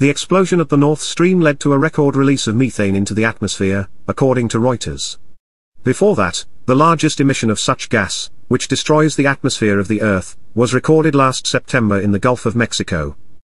The explosion at the North Stream led to a record release of methane into the atmosphere, according to Reuters. Before that, the largest emission of such gas, which destroys the atmosphere of the Earth, was recorded last September in the Gulf of Mexico,